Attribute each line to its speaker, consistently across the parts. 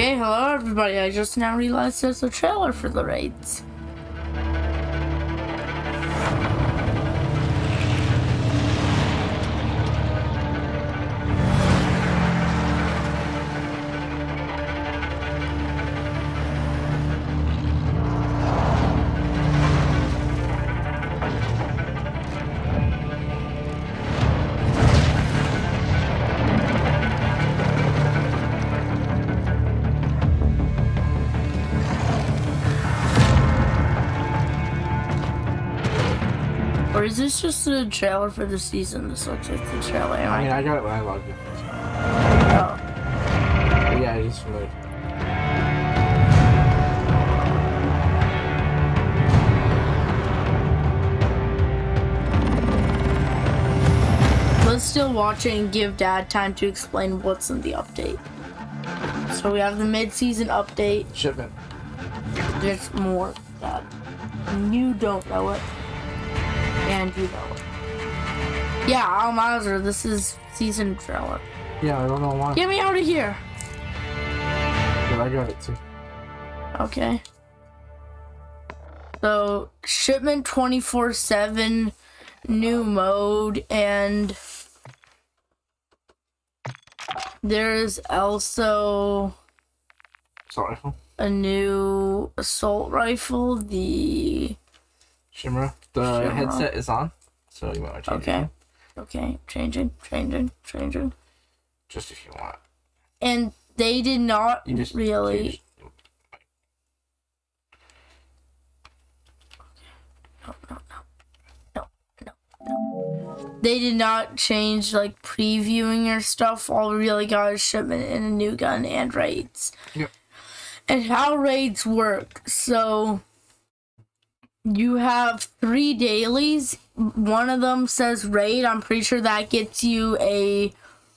Speaker 1: Okay, hello everybody. I just now realized there's a trailer for the raids. This just a trailer for the season? This looks like the trailer.
Speaker 2: I mean,
Speaker 1: I-
Speaker 2: got it when I logged in. so-
Speaker 1: Oh.
Speaker 2: But yeah, he's familiar.
Speaker 1: Let's still watch it and give Dad time to explain what's in the update. So we have the mid-season update.
Speaker 2: Shipment.
Speaker 1: There's more, Dad. You don't know it. And you know. Yeah, Al Mazrah, this is season trailer.
Speaker 2: Yeah, I don't know why.
Speaker 1: Get me out of here.
Speaker 2: But I got it too.
Speaker 1: Okay. So, shipment 24 7, new mode, and there's also
Speaker 2: Sorry.
Speaker 1: a new assault rifle. The.
Speaker 2: Shimmer. The headset is on, so you might want to change
Speaker 1: Okay.
Speaker 2: it.
Speaker 1: Okay, changing, changing, changing.
Speaker 2: Just if you want.
Speaker 1: And they did not
Speaker 2: You just
Speaker 1: really.
Speaker 2: change-
Speaker 1: No, no, no. No, no, no. They did not change like previewing or stuff. All we really got is shipment and a new gun and raids.
Speaker 2: Yep.
Speaker 1: And how raids work. So you have three dailies. One of them says raid. I'm pretty sure that gets you a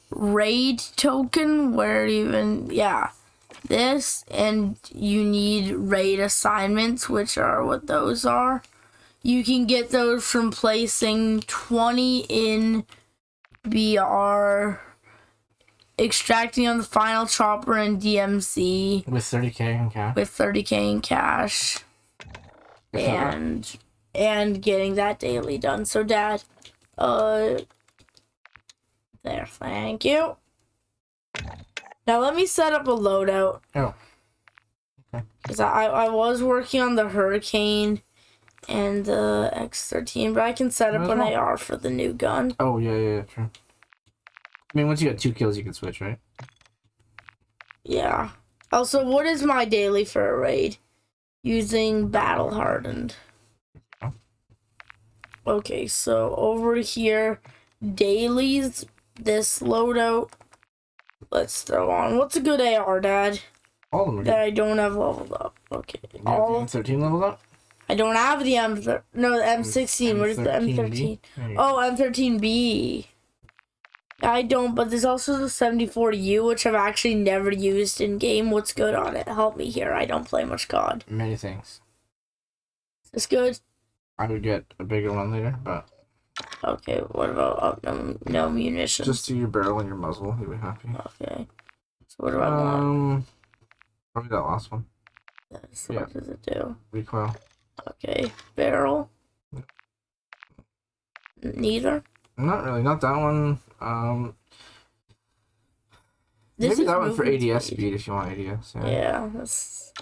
Speaker 1: raid token where even yeah. This and you need raid assignments, which are what those are. You can get those from placing 20 in BR, extracting on the final chopper in DMZ
Speaker 2: With 30k in cash.
Speaker 1: with 30k in cash, and and getting that daily done. So, Dad, uh, there, thank you. Now let me set up a loadout.
Speaker 2: Oh.
Speaker 1: Cause I I was working on the Hurricane and the X13, but I can set up an
Speaker 2: well.
Speaker 1: AR for the new gun.
Speaker 2: Oh, yeah, yeah, yeah, true. I mean, once you got two kills, you can switch, right?
Speaker 1: Yeah. Also, what is my daily for a raid? Using battle hardened. Okay, so over here, dailies, this loadout. Let's throw on. What's a good AR, Dad?
Speaker 2: All of them
Speaker 1: That. I don't have leveled up. Okay.
Speaker 2: You have
Speaker 1: All,
Speaker 2: the M13 leveled up?
Speaker 1: I don't have the M. No, the M16. What is the
Speaker 2: M13B?
Speaker 1: M13?
Speaker 2: There.
Speaker 1: Oh, M13B. I don't, but there's also the 74U, which I've actually never used in game. What's good on it? Help me here. I don't play much COD.
Speaker 2: Many things.
Speaker 1: Is this good?
Speaker 2: I would get a bigger one later, but
Speaker 1: Okay, what about oh, no, no munitions?
Speaker 2: just do your barrel and your muzzle, you'll be happy.
Speaker 1: Okay. So what do I want?
Speaker 2: Um, probably that last one.
Speaker 1: So
Speaker 2: yeah.
Speaker 1: What does it do?
Speaker 2: Recoil.
Speaker 1: Okay, barrel. Neither.
Speaker 2: Not really, not that one. Um,
Speaker 1: This
Speaker 2: maybe
Speaker 1: is
Speaker 2: that one for ADS
Speaker 1: speed.
Speaker 2: if you want ADS. Yeah.
Speaker 1: Yeah, that's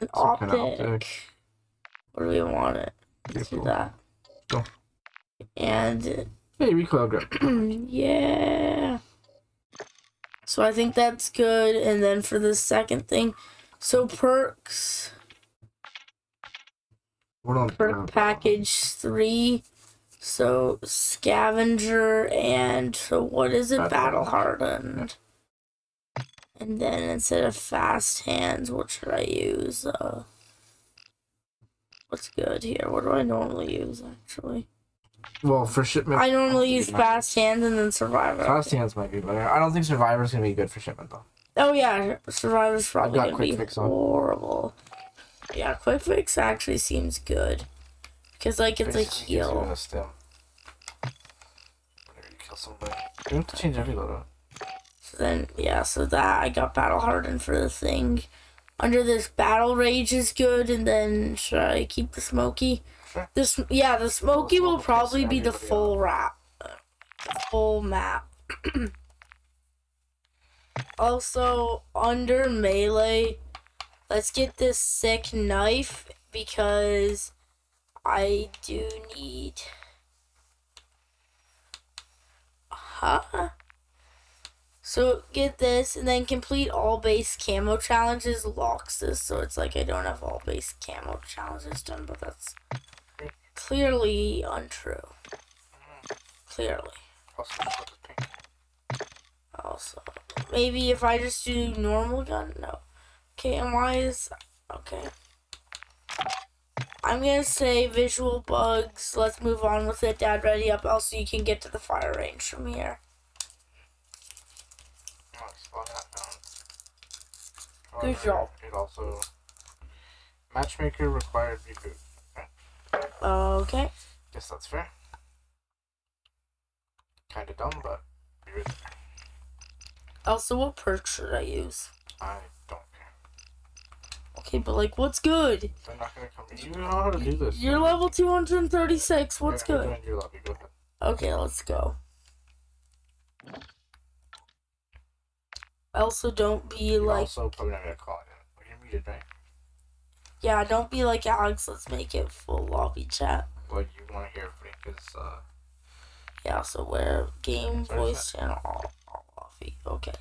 Speaker 1: an
Speaker 2: Some
Speaker 1: optic.
Speaker 2: kinda optic.
Speaker 1: What do we want it? Let's do that. And
Speaker 2: Hey, recoil grip.
Speaker 1: yeah. So I think that's good. And then for the second thing, so perks,
Speaker 2: What on
Speaker 1: perk package three. So scavenger and so what is it?
Speaker 2: Battle
Speaker 1: Battle
Speaker 2: hardened.
Speaker 1: And then instead of fast hands, what should I use? Uh, what's good here? What do I normally use actually?
Speaker 2: Well, for shipment.
Speaker 1: I normally use fast hands and then survivor.
Speaker 2: Fast hands might be better. I don't think survivor's gonna be good for shipment though.
Speaker 1: Oh yeah, survivor's probably
Speaker 2: got
Speaker 1: gonna
Speaker 2: quick
Speaker 1: be
Speaker 2: fix on.
Speaker 1: horrible. Yeah, quick fix actually seems good. Cause like it's a heal.
Speaker 2: A stim. Whenever you kill somebody. Have to change every loadout.
Speaker 1: then yeah, so that I got battle hardened for the thing. Under this battle rage is good, and then should I keep the smoky?
Speaker 2: Sure.
Speaker 1: This yeah, the smoky will probably be the full wrap, uh, full map. also under melee, let's get this sick knife because I do need. Huh? So get this, and then complete all base camo challenges locks this, so it's like I don't have all base camo challenges done, but that's clearly untrue. Clearly.
Speaker 2: Also, put the pink.
Speaker 1: Also, maybe if I just do normal gun, no. Okay, and why is okay? I'm gonna say visual bugs. Let's move on with it. Dad, ready up. Also, you can get to the fire range from here.
Speaker 2: Oh, down.
Speaker 1: Oh,
Speaker 2: Good
Speaker 1: job.
Speaker 2: It also matchmaker required reboot.
Speaker 1: Okay.
Speaker 2: Guess that's fair. Kinda dumb, but there.
Speaker 1: Also, what perk should I use?
Speaker 2: I.
Speaker 1: Okay, but like, what's good?
Speaker 2: They're not gonna come. You know how to do this.
Speaker 1: You're level 236. What's
Speaker 2: Yeah,
Speaker 1: good?
Speaker 2: Go.
Speaker 1: Okay, let's go. Also, don't be
Speaker 2: You're
Speaker 1: like,
Speaker 2: also probably not gonna call it you're muted, right?
Speaker 1: yeah, don't be like Alex. Let's make it full lobby chat.
Speaker 2: Well, you want to hear everybody because uh,
Speaker 1: Yeah, so where game voice channel all, all lobby. Okay.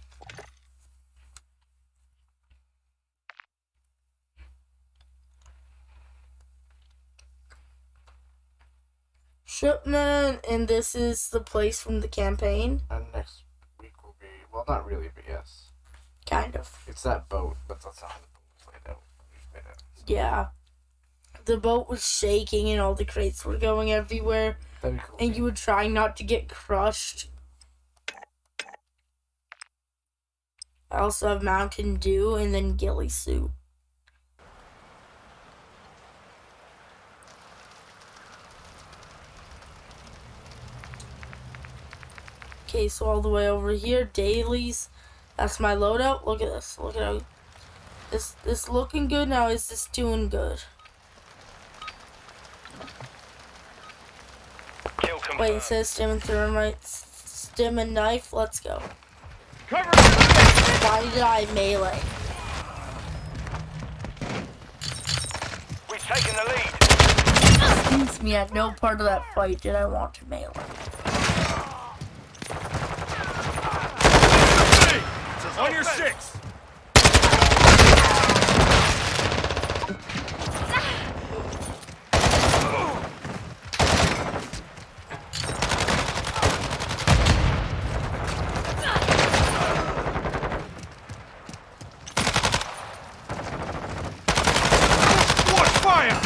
Speaker 1: Shipment, and this is the place from the campaign.
Speaker 2: and next week will be well, not really, but yes,
Speaker 1: Kind of.
Speaker 2: it's that boat, but that's not how the boat out. We made it.
Speaker 1: Yeah. The boat was shaking and all the crates were going everywhere,
Speaker 2: That'd be cool.
Speaker 1: and you were trying not to get crushed. I also have Mountain Dew and then Gilly soup. Okay, so all the way over here, dailies. That's my loadout. Look at this. Look at how this this looking good now. Is this doing good?
Speaker 3: Kill.
Speaker 1: Wait, it says stem and thermite, stem and knife. Let's go.
Speaker 3: Cover
Speaker 1: Why did I melee?
Speaker 3: We've taken the lead.
Speaker 1: Excuse me, at no part of that fight did I want to melee.
Speaker 3: On your six. Watch fire!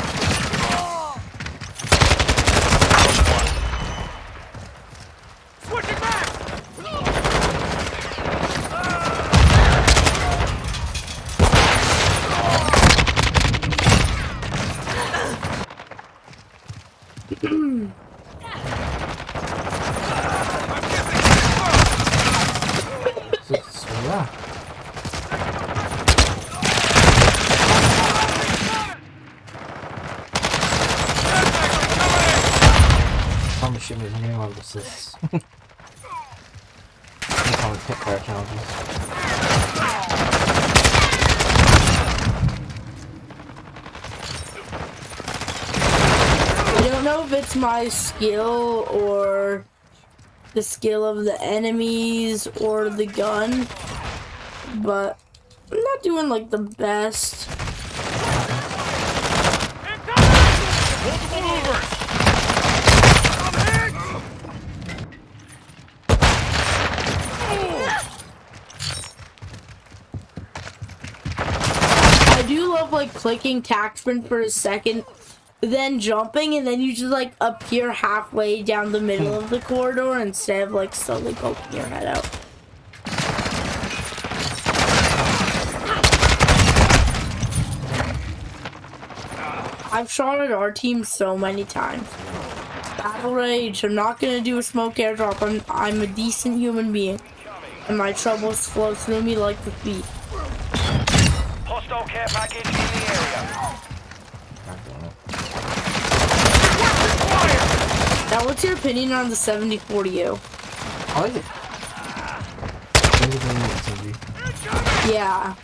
Speaker 3: Switching back! I'm getting confirmed.
Speaker 2: So, so yeah, Tommy should be running on the six. You call it pit fire challenges.
Speaker 1: I don't my skill or the skill of the enemies or the gun, but I'm not doing like the best. I do love like clicking taxman for a second, then jumping, and then you just like appear halfway down the middle of the corridor instead of like slowly poking your head out. I've shot at our team so many times. Battle rage. I'm not gonna do a smoke airdrop. I'm I'm a decent human being. and my troubles flow through me like the beat.
Speaker 4: Hostile care package in the area.
Speaker 2: God damn it.
Speaker 1: Now, what's your opinion on the 74U?
Speaker 2: I like it. Maybe they need it to be.
Speaker 1: Yeah.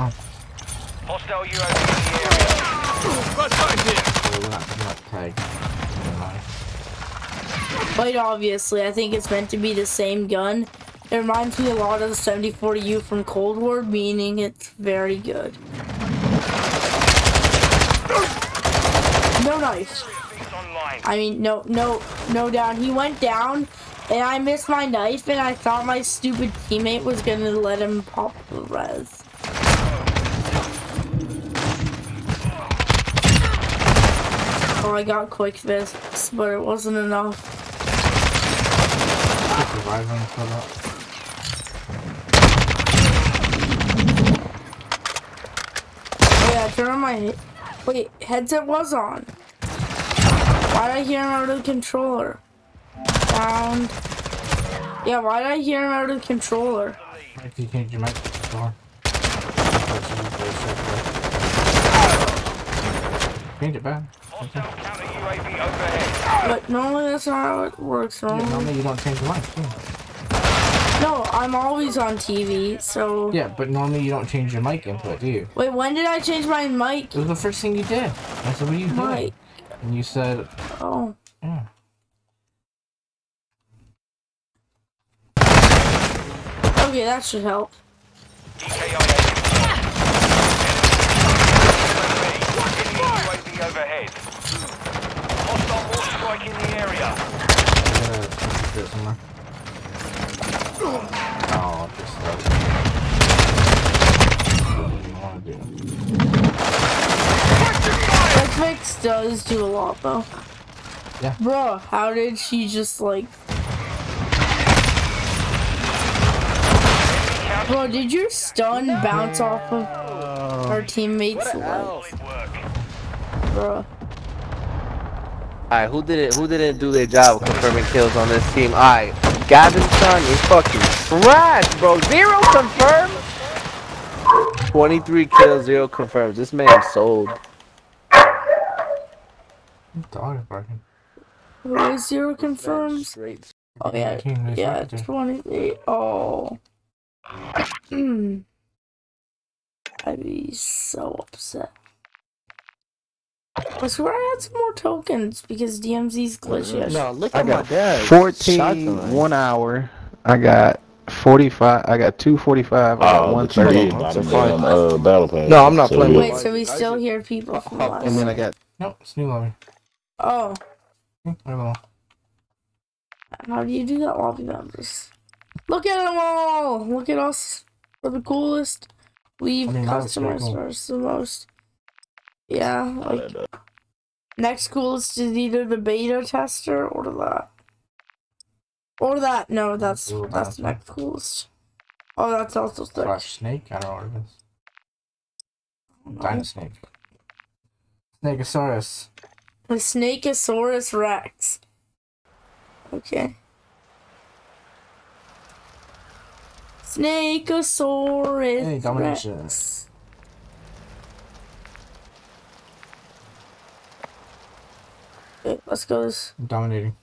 Speaker 2: Oh,
Speaker 4: Hostile UAV in the area.
Speaker 3: Got sight here.
Speaker 2: so we're not, we're not tagged. Never mind.
Speaker 1: Quite obviously, I think it's meant to be the same gun. It reminds me a lot of the 74U from Cold War, meaning it's very good. No knife. I mean, no, no, no down. He went down, and I missed my knife, and I thought my stupid teammate was gonna let him pop the res. Oh, I got quick fix, but it wasn't enough. Oh yeah, turn on my. Wait, headset was on. Why did I hear him out of the controller? Sound. Yeah, why did I hear him out of the controller?
Speaker 2: If you change your mic before. Change it back.
Speaker 4: Hostile counter UAV.
Speaker 1: But normally that's not how it works.
Speaker 2: Yeah,
Speaker 1: Normally,
Speaker 2: normally you don't change your mic. Yeah.
Speaker 1: no, I'm always on TV. So
Speaker 2: yeah, but normally you don't change your mic input, do you?
Speaker 1: wait, when did I change my mic?
Speaker 2: It was the first thing you did. I said, what are you doing?
Speaker 1: Mic.
Speaker 2: And you said,
Speaker 1: Oh,
Speaker 2: yeah.
Speaker 1: okay, that should help.
Speaker 4: Overhead. Hostile mortar strike in the area.
Speaker 2: I gotta put it somewhere. Oh, just stuff. What do you want to do?
Speaker 1: Netflix does do a lot though.
Speaker 2: Yeah.
Speaker 1: Bro, how did she just like? Bro, did your stun bounce off of our teammates' leg, bro?
Speaker 5: Alright, who didn't who didn't do their job of confirming kills on this team? Alright, Gavin's son is fucking trash, bro. Zero confirmed. 23 kills, zero confirmed. This man sold.
Speaker 2: Dog is barking.
Speaker 1: What is zero confirms? Oh yeah, yeah,
Speaker 2: right there.
Speaker 1: twenty-eight. Oh, Hmm. I'd be so upset. I swear I had some more tokens because DMZ's glitchy.
Speaker 5: No, look
Speaker 6: I
Speaker 5: at my
Speaker 6: got
Speaker 5: dad.
Speaker 6: 14
Speaker 5: Shotgun.
Speaker 6: one hour. I got 45. I got 245. I got
Speaker 7: Oh,
Speaker 6: one
Speaker 7: but you did
Speaker 6: 30.
Speaker 7: not
Speaker 6: So
Speaker 7: in
Speaker 6: five-
Speaker 7: uh, battle pass.
Speaker 5: No, I'm not playing
Speaker 1: Wait, so we still hear people from last?
Speaker 6: And then I got
Speaker 2: Nope, it's new lobby.
Speaker 1: Oh,
Speaker 2: Hmm, I don't
Speaker 1: how do you do that, lobby members? Look at them all! Look at us. We're the coolest. We've
Speaker 2: I mean, that was
Speaker 1: customized
Speaker 2: cool.
Speaker 1: ours the most. Yeah, like next coolest is either the beta tester or that. Or that. No, that's
Speaker 2: Ooh,
Speaker 1: that's
Speaker 2: that's
Speaker 1: next coolest. Oh, that's also thick.
Speaker 2: Slash snake? I don't know what it is. Dino snake. Snakeosaurus.
Speaker 1: The Snakeosaurus Rex. Okay. Snakeosaurus
Speaker 2: Hey, domination.
Speaker 1: Rex. Okay, let's go. This.
Speaker 2: I'm dominating.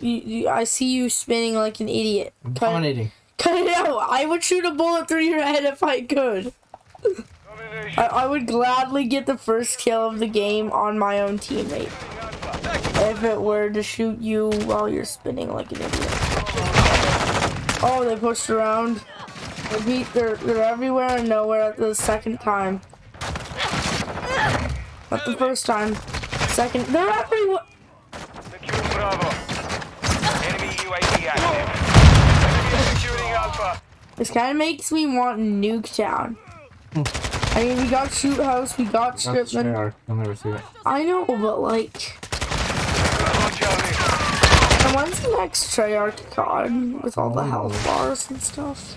Speaker 1: You, you, I see you spinning like an idiot.
Speaker 2: I'm
Speaker 1: Cut,
Speaker 2: dominating.
Speaker 1: cut it out. I would shoot a bullet through your head if I could. I, I would gladly get the first kill of the game on my own teammate. If it were to shoot you while you're spinning like an idiot. Oh, they pushed around. They're, beat, they're, they're everywhere and nowhere at the second time. Not the first time. Second. They're everywhere.
Speaker 4: Secure Bravo. Enemy UAV active. Oh. Enemy securing Alpha.
Speaker 1: This kind of makes me want Nuketown. I mean, we got Shoot House, we got
Speaker 2: That's
Speaker 1: Stripman.
Speaker 2: You'll never see it.
Speaker 1: I know, but like, and when's the next Treyarch COD with all the health bars and stuff?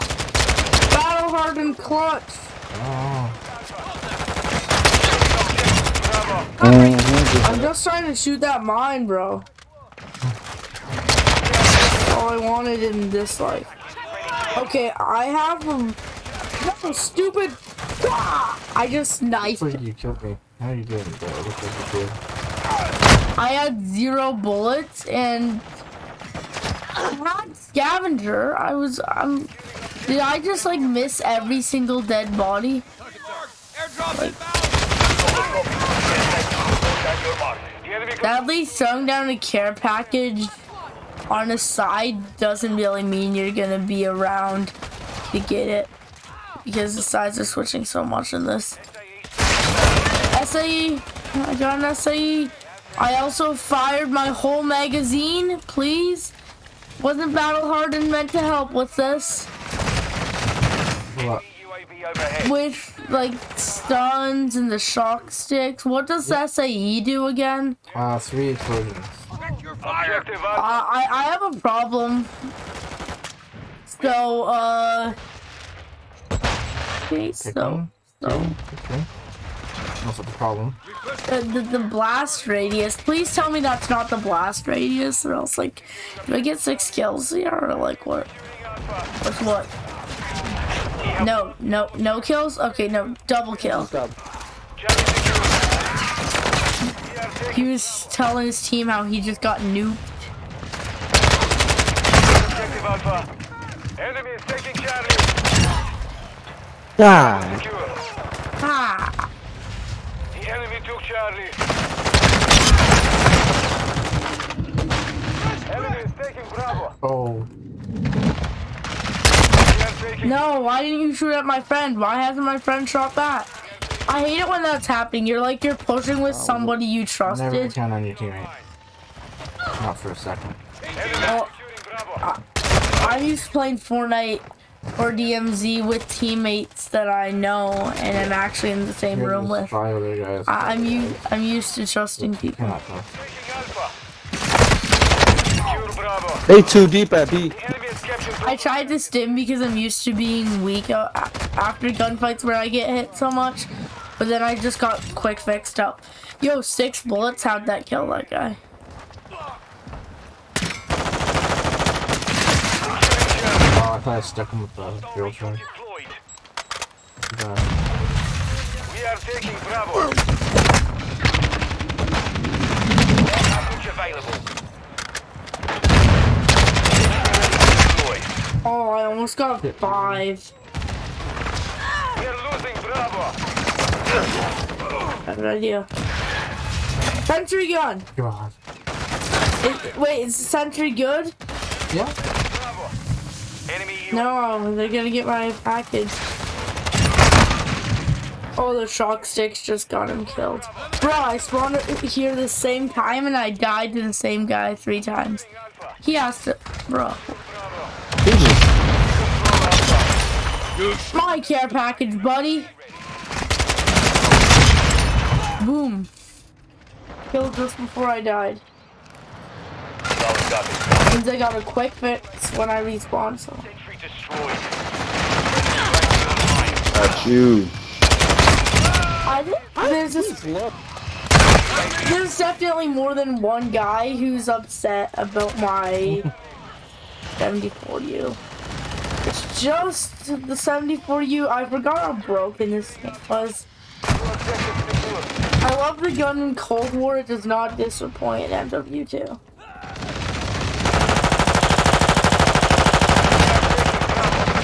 Speaker 1: Battle hardened clutch.
Speaker 2: Oh.
Speaker 4: Bravo.
Speaker 1: I'm just trying to shoot that mine, bro. All I wanted in this life. Okay, I have um, no stupid. Ah! I just knifed.
Speaker 2: Wait, you killed me. How you doing, bro? It looks like you did.
Speaker 1: I had zero bullets and I had scavenger. I was um. Did I just like miss every single dead body?
Speaker 3: Airdrop inbound!
Speaker 4: At your. The enemy
Speaker 1: At least throwing down a care package on a side doesn't really mean you're gonna be around to get it. Because the sides are switching so much in this. SAE! I got an SAE. I also fired my whole magazine, please. Wasn't battle hardened meant to help with this?
Speaker 2: What?
Speaker 4: UAV overhead.
Speaker 1: With like stuns and the shock sticks. What does SAE do again?
Speaker 2: Uh, three explosions.
Speaker 3: Check your fire!
Speaker 4: Objective Alpha.
Speaker 1: I, I I have a problem. So, uh. Okay,
Speaker 2: Pick
Speaker 1: so. So,
Speaker 2: okay. What's the problem?
Speaker 1: the, the, the blast radius. Please tell me that's not the blast radius, or else, like, do I get six kills here, or like what? What's what? No, no, no kills? Okay, no, double kill.
Speaker 4: Charlie secured. We are taking
Speaker 1: He was telling his team how he just got nuked.
Speaker 4: objective Alpha. Enemy is taking Charlie.
Speaker 5: God.
Speaker 4: Secure.
Speaker 1: Ah!
Speaker 4: The enemy took Charlie. Enemy is taking Bravo.
Speaker 2: Oh,
Speaker 4: We are taking
Speaker 1: No, why didn't you shoot at my friend? Why hasn't my friend shot back? I hate it when that's happening. You're like you're pushing with oh, somebody you
Speaker 2: never
Speaker 1: trusted.
Speaker 2: count on your teammate. Not for a second.
Speaker 4: enemy
Speaker 1: Oh.
Speaker 4: shooting
Speaker 1: I'm used to playing Fortnite or DMZ with teammates that I know and I'm actually in the same
Speaker 2: Here's
Speaker 1: room with.
Speaker 2: Five other guys.
Speaker 1: I- I'm u- I'm used to trusting people.
Speaker 2: Cannot trust.
Speaker 4: Taking Alpha.
Speaker 5: They too deep at B.
Speaker 4: The enemy has captured
Speaker 1: I tried to stim because I'm used to being weak uh, after gunfights where I get hit so much, but then I just got quick fixed up. Yo, six bullets. How'd that kill that guy?
Speaker 2: Oh, I thought I stuck him with the drill train.
Speaker 4: We are taking Bravo. Package available.
Speaker 1: Oh, I almost got five.
Speaker 4: We are losing Bravo.
Speaker 1: Bad idea. Sentry gun.
Speaker 2: God.
Speaker 1: Is, wait, is the sentry good?
Speaker 2: Yeah.
Speaker 4: Bravo. Enemy
Speaker 1: No, they're gonna get my package. Oh, the shock sticks just got him killed. Bro, I spawned here the same time and I died to the same guy three times. He has to, bro. My care package, buddy. Boom. Killed just before I died.
Speaker 4: Solid copy.
Speaker 1: Means I got a quick fix when I respawn, so.
Speaker 4: Sentry destroyed.
Speaker 5: Got you.
Speaker 1: I think there's this. There's definitely more than one guy who's upset about my 74U. It's just the 74U. I forgot how broken this was. I love the gun in Cold War. It does not disappoint in MW2.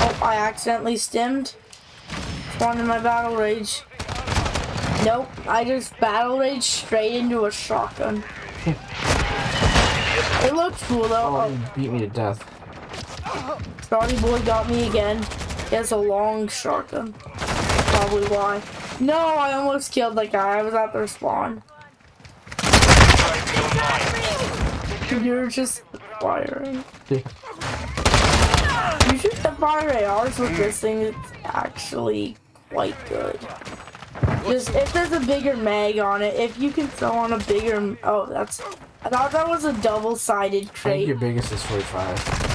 Speaker 1: Oh, I accidentally stimmed. Spawned in my battle rage. Nope, I just battle rage straight into a shotgun. it looks cool though.
Speaker 2: Oh,
Speaker 1: Oh,
Speaker 2: beat me to death. Oh.
Speaker 1: Starty boy got me again. He has a long shotgun. Probably why. No, I almost killed that guy. I was at their spawn. You're just firing. You should fire ARs with this thing. It's actually quite good. Just if there's a bigger mag on it, if you can throw on a bigger. Oh, that's. I thought that was a double-sided
Speaker 2: I think
Speaker 1: crate.
Speaker 2: your biggest is 45.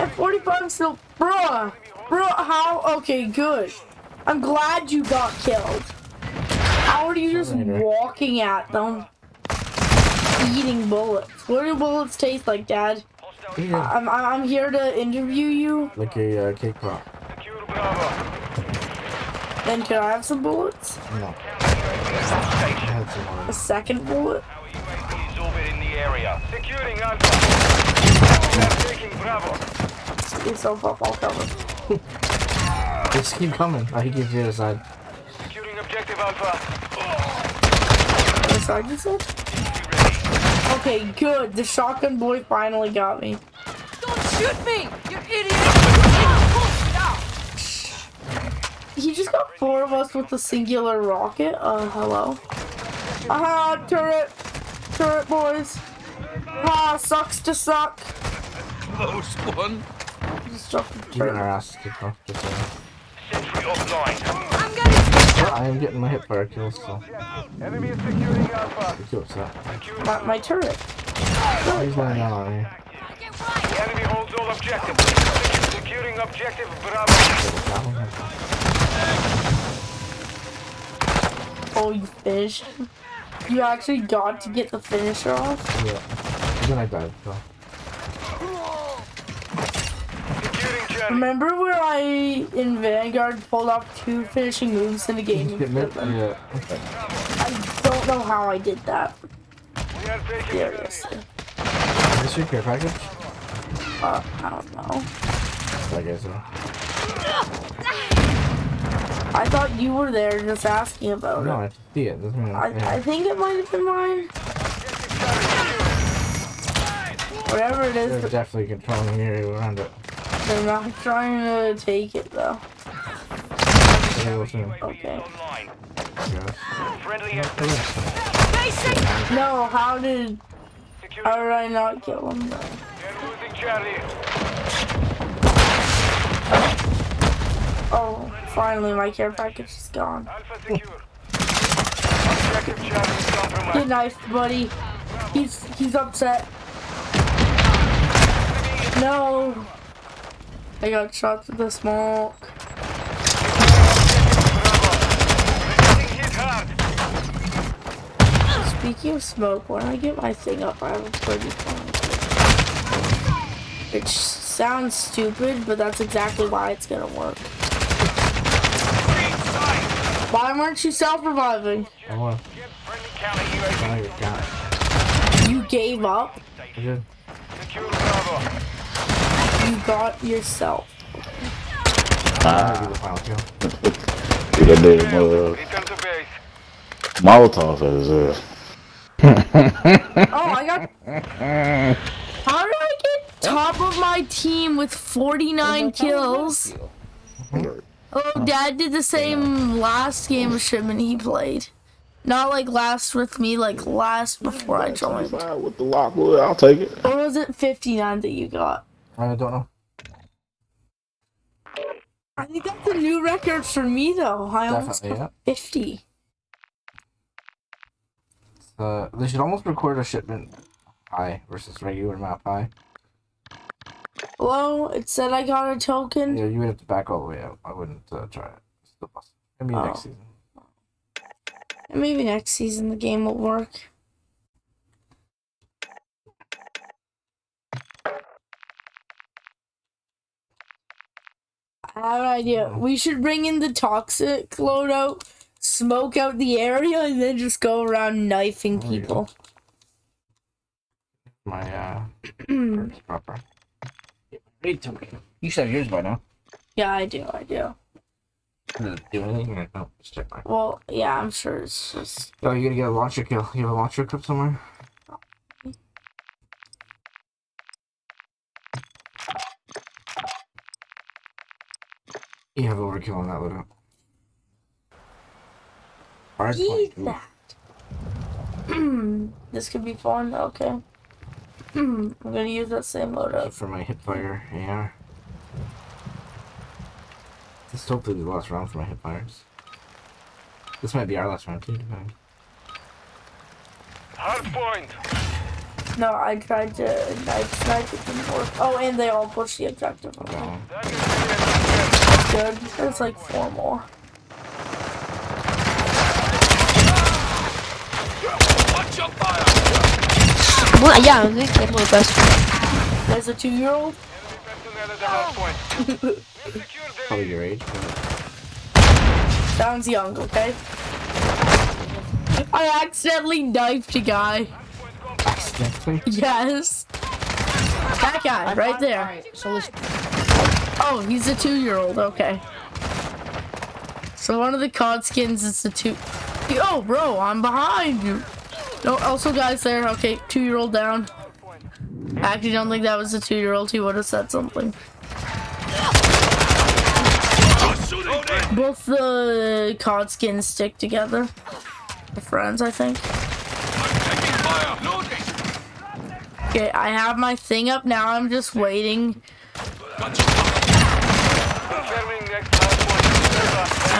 Speaker 1: Yeah, 45 still. Bruh! Bruh, how? Okay, good. I'm glad you got killed. How are you just
Speaker 2: Later.
Speaker 1: walking at them? Eating bullets. What do bullets taste like, Dad?
Speaker 2: Yeah,
Speaker 1: I'm I'm I'm here to interview you.
Speaker 2: like a uh, cake pop.
Speaker 1: Then can I have some bullets?
Speaker 2: No, I had some
Speaker 1: A second bullet?
Speaker 4: Our UAV is orbiting the area. Securing Alpha. Taking Bravo.
Speaker 1: Get yourself up, I'll cover.
Speaker 2: Just keep coming. I can get you the other side.
Speaker 4: Securing objective Alpha.
Speaker 1: What side you said? Okay, good. The shotgun boy finally got me.
Speaker 7: Don't shoot me, you idiot! Stop!
Speaker 1: He just got four of us with a singular rocket. Uh, hello. Aha, turret! Turret boys! Ah, sucks to suck.
Speaker 3: Close one.
Speaker 1: Just struck
Speaker 2: our
Speaker 1: turret.
Speaker 2: asses kicked off. Just saying.
Speaker 4: Sentry offline.
Speaker 7: I'm getting
Speaker 2: I am getting my hip fire kills, so
Speaker 4: Enemy is securing Alpha.
Speaker 2: get you upset.
Speaker 1: My, my turret.
Speaker 2: He's laying down on me.
Speaker 4: The enemy holds all objectives. Securing objective Bravo.
Speaker 1: Oh, you fish. You actually got to get the finisher off?
Speaker 2: Yeah. Then I died, so.
Speaker 4: Securing Charlie.
Speaker 1: Remember where I, in Vanguard, pulled off two finishing moves in a game?
Speaker 2: Get mid-
Speaker 1: I don't know how I did that.
Speaker 4: We are
Speaker 1: Seriously.
Speaker 2: Is this your care package?
Speaker 1: Uh, I don't know.
Speaker 2: I guess so.
Speaker 1: I thought you were there just asking about it.
Speaker 2: No, I
Speaker 1: it.
Speaker 2: have to see it. Doesn't mean
Speaker 1: I,
Speaker 2: yeah.
Speaker 1: I think it might have been mine. Whatever it is.
Speaker 2: They're definitely controlling the area around it.
Speaker 1: They're not trying to take it though.
Speaker 2: They will soon.
Speaker 1: Okay.
Speaker 2: Yes.
Speaker 1: No, how did how did I not kill him? though?
Speaker 4: They're losing Charlie.
Speaker 1: Oh, finally my care package is gone.
Speaker 4: Alpha secure. Objective Charlie is compromised.
Speaker 1: Get knifed, buddy. He's he's upset. No. I got shot through the smoke.
Speaker 4: Getting.
Speaker 1: Speaking of smoke, when I get my thing up, I have a pretty fun. It sounds stupid, but that's exactly why it's gonna work.
Speaker 4: Green sight.
Speaker 1: Why weren't you self-reviving?
Speaker 2: I want
Speaker 4: Get friendly counter
Speaker 2: I got it.
Speaker 1: You gave up.
Speaker 2: I did.
Speaker 4: Secure Bravo.
Speaker 1: You got yourself.
Speaker 2: I'll do the final kill.
Speaker 8: Dude, that nigga uh,
Speaker 4: Return to base.
Speaker 8: Molotov at his ass.
Speaker 1: Uh, oh, I got. How did I get top of my team with 49 kills? Oh, mm-hmm. Dad did the same last game of shipment he played. Not like last with me, like last before I joined.
Speaker 8: With the Lockwood, I'll take it.
Speaker 1: Or was it 59 that you got?
Speaker 2: I don't know.
Speaker 1: I think that's a new record for me though. I almost got
Speaker 2: yeah.
Speaker 1: 50.
Speaker 2: Uh, they should almost record a shipment high versus regular map high.
Speaker 1: Hello, it said I got a token.
Speaker 2: Yeah, you would have to back all the way out. I wouldn't uh, try it. Still possible. Maybe
Speaker 1: Oh.
Speaker 2: next season.
Speaker 1: Maybe next season the game will work. I have an idea. We should bring in the toxic load out, smoke out the area, and then just go around knifing
Speaker 2: go.
Speaker 1: people.
Speaker 2: My uh, proper. Read to me. You should have yours by now.
Speaker 1: yeah, I do. I do.
Speaker 2: Does it do anything? Or no? Just check mine.
Speaker 1: Well, yeah, I'm sure it's just.
Speaker 2: Oh, you're gonna get a launcher kill. You have a launcher clip somewhere? You have overkill on that loadout. Hard
Speaker 1: Eat
Speaker 2: point,
Speaker 1: that. this could be fun. Okay. I'm gonna use that same loadout.
Speaker 2: for my hipfire AR. This hopefully be the last round for my hipfires. This might be our last round too, depending.
Speaker 4: Hard point.
Speaker 1: No, I tried to knife snipe it didn't work. Oh, and they all pushed the objective. Okay. Good. There's like four more.
Speaker 3: Watch your fire.
Speaker 9: Well, yeah, I think I'm my best friend.
Speaker 1: There's a two-year-old.
Speaker 4: Personnel at the hard point. Secure the
Speaker 2: Probably your age.
Speaker 1: Sounds young, okay? I accidentally knifed a guy.
Speaker 2: Accidentally.
Speaker 1: Yes. That guy, right there.
Speaker 9: Alright, so listen.
Speaker 1: Oh, he's a two-year-old. Okay. So one of the COD skins is the two. Oh, bro, I'm behind you. No, also guys there. Okay, two-year-old down. I actually don't think that was a two-year-old. He would have said something. Both the COD skins stick together. The friends, I think. Okay, I have my thing up now. I'm just waiting.
Speaker 3: Gotcha.
Speaker 4: Confirming next hard point. Over.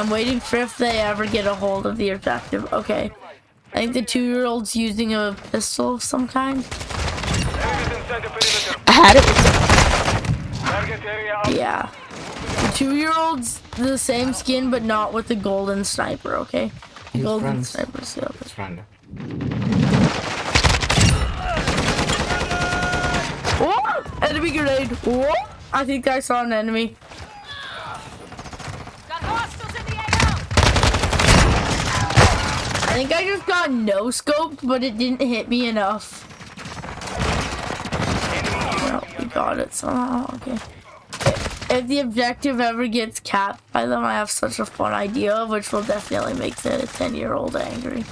Speaker 1: I'm waiting for if they ever get a hold of the objective. Okay. I think the two-year-old's using a pistol of some kind.
Speaker 4: Enemies inside the perimeter.
Speaker 9: I had it.
Speaker 4: Target area out.
Speaker 1: Yeah. The two-year-old's the same skin, but not with the golden sniper. Okay.
Speaker 2: He's
Speaker 1: golden
Speaker 2: friends.
Speaker 1: sniper's the other.
Speaker 2: His friend.
Speaker 1: Oh! Enemy grenade. Oh! I think I saw an enemy. I think I just got no scoped, but it didn't hit me enough. Well, we got it somehow. Okay. If the objective ever gets capped by them, I have such a fun idea, which will definitely make the 10 year old angry.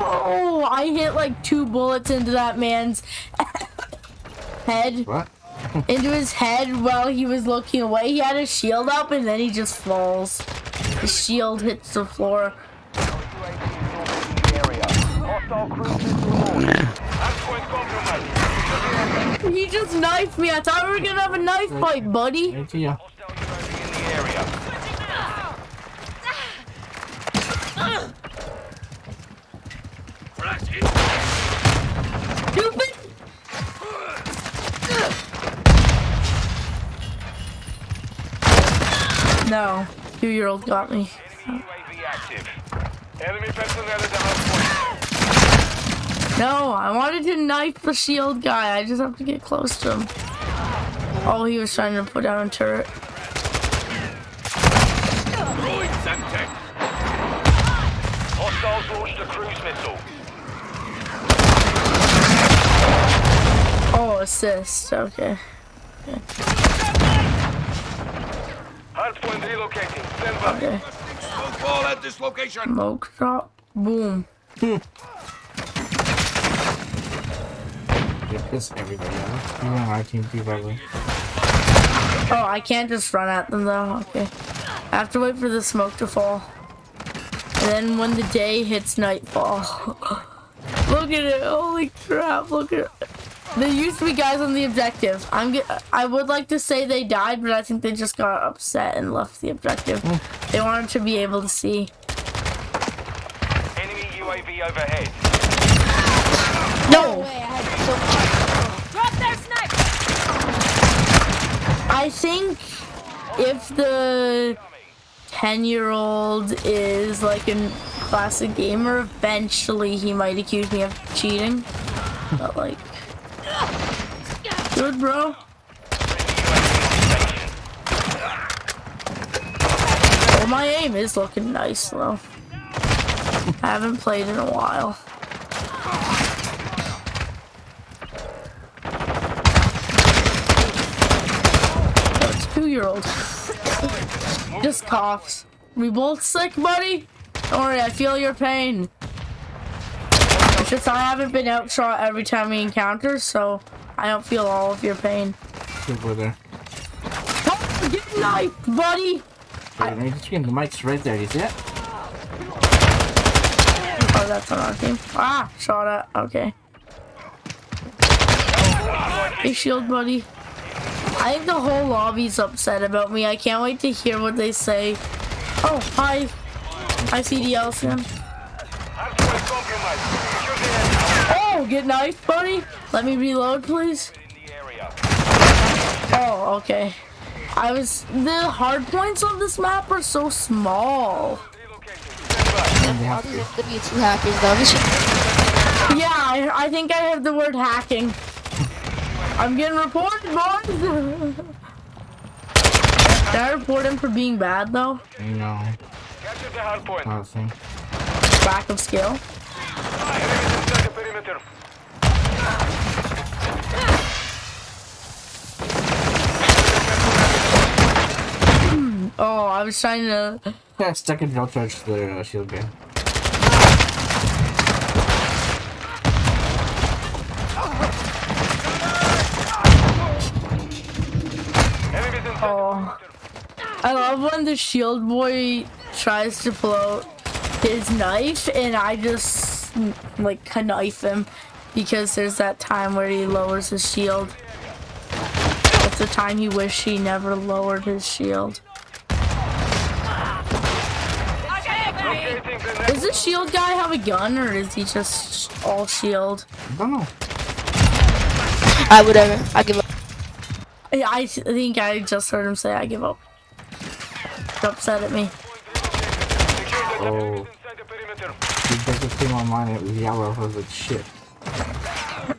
Speaker 1: oh, I hit like two bullets into that man's head,
Speaker 2: What?
Speaker 1: Into his head while he was looking away. He had his shield up and then he just falls. The shield hits the floor. He just knifed me. I thought we were gonna have a knife fight, buddy.
Speaker 2: Right to you.
Speaker 4: Hostile UAV in the area.
Speaker 3: Blast it.
Speaker 1: Stupid. No, two-year-old got me.
Speaker 4: Enemy UAV active. Enemy personnel at the hard point.
Speaker 1: No, I wanted to knife the shield guy. I just have to get close to him. Oh, he was trying to put down a turret.
Speaker 3: Ruin Semtex.
Speaker 4: Hostiles launched a cruise missile.
Speaker 1: Oh, assist. Okay.
Speaker 4: Hardpoint relocating. Stand by.
Speaker 1: Okay.
Speaker 3: Smoke ball at this location.
Speaker 1: Smoke drop. Boom.
Speaker 2: You piss everybody off. You on our team too, probably.
Speaker 1: Oh, I can't just run at them though. Okay. I have to wait for the smoke to fall. And then when the day hits nightfall. look at it. Holy crap. Look at it. There used to be guys on the objective. I'm get, I would like to say they died, but I think they just got upset and left the objective. Mm. They wanted to be able to see.
Speaker 4: Enemy UAV overhead.
Speaker 1: No!
Speaker 9: Way, I so.
Speaker 7: Drop their sniper!
Speaker 1: I think if the 10 year old is like a classic gamer, eventually he might accuse me of cheating. But like, good bro. Oh, my aim is looking nice though. I haven't played in a while. That's two year old. Just coughs. We both sick, buddy? Don't worry, I feel your pain. It's just I haven't been outshot every time we encounter, so I don't feel all of your pain.
Speaker 2: Good boy there.
Speaker 1: Oh, get knifed, buddy!
Speaker 2: Hey, man, just getting the mic's right there. You see it?
Speaker 1: Oh, that's on our team. Ah, shot at. Okay. Hey, shield, buddy. I think the whole lobby's upset about me. I can't wait to hear what they say. Oh, hi. I Hi, CDL, Sam.
Speaker 4: Hardpoint compromised. Secure the area.
Speaker 1: Oh, get knifed, buddy. Let me reload, please.
Speaker 4: In the area.
Speaker 1: Oh, okay. I was the hard points of this map are so small.
Speaker 4: Relocating. Stand by.
Speaker 2: Have to.
Speaker 9: these W2 hackers, though.
Speaker 1: Yeah, I, I think I heard the word hacking. I'm getting reported, boys. Did I report him for being bad though?
Speaker 2: You know,
Speaker 4: Capture the hard point.
Speaker 2: not a.
Speaker 1: Lack of skill.
Speaker 4: Enemies inside the perimeter.
Speaker 1: Oh, I was trying to.
Speaker 2: Yeah, stuck in drill charge to their uh, shield game.
Speaker 1: Oh. I love when the shield boy tries to pull out his knife and I just like knife him because there's that time where he lowers his shield. It's the time he wished he never lowered his shield.
Speaker 4: Locating the
Speaker 1: Does the shield guy have a gun or is he just all shield?
Speaker 2: I don't know.
Speaker 9: I whatever. Uh, I give up.
Speaker 1: I I think I just heard him say I give up. He's upset at me.
Speaker 2: Oh,
Speaker 4: inside the perimeter.
Speaker 2: he just came online it was yellow. I was like, shit.